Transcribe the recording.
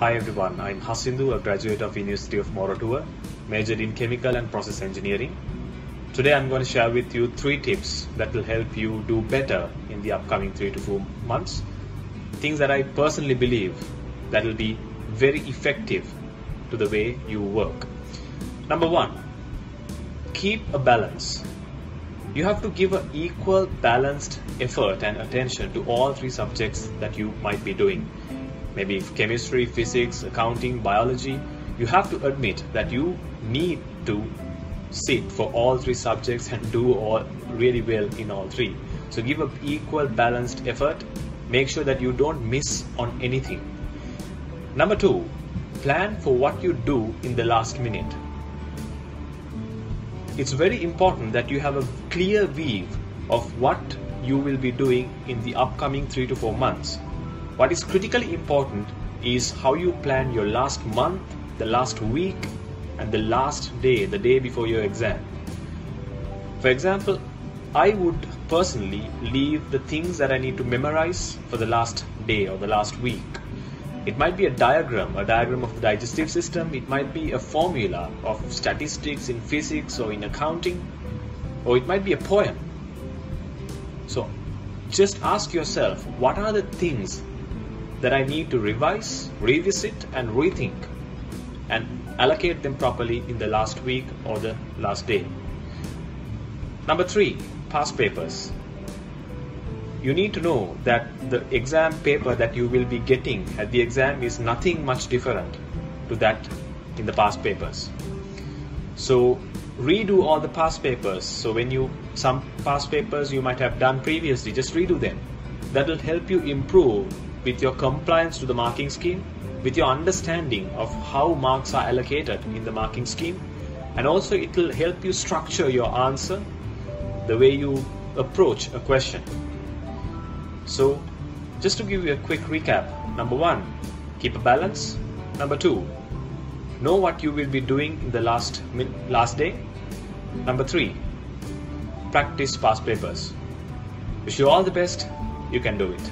Hi everyone, I'm Hasindu, a graduate of University of Moratuwa, majored in Chemical and Process Engineering. Today I'm going to share with you three tips that will help you do better in the upcoming three to four months. Things that I personally believe that will be very effective to the way you work. Number one, keep a balance. You have to give an equal balanced effort and attention to all three subjects that you might be doing maybe chemistry, physics, accounting, biology, you have to admit that you need to sit for all three subjects and do all really well in all three. So give a equal balanced effort. Make sure that you don't miss on anything. Number two, plan for what you do in the last minute. It's very important that you have a clear view of what you will be doing in the upcoming three to four months what is critically important is how you plan your last month, the last week, and the last day, the day before your exam. For example, I would personally leave the things that I need to memorize for the last day or the last week. It might be a diagram, a diagram of the digestive system, it might be a formula of statistics in physics or in accounting, or it might be a poem. So just ask yourself what are the things that I need to revise, revisit, and rethink and allocate them properly in the last week or the last day. Number three, past papers. You need to know that the exam paper that you will be getting at the exam is nothing much different to that in the past papers. So redo all the past papers. So when you some past papers you might have done previously, just redo them. That will help you improve with your compliance to the marking scheme, with your understanding of how marks are allocated in the marking scheme, and also it will help you structure your answer the way you approach a question. So, just to give you a quick recap number one, keep a balance. Number two, know what you will be doing in the last, last day. Number three, practice past papers. Wish you all the best, you can do it.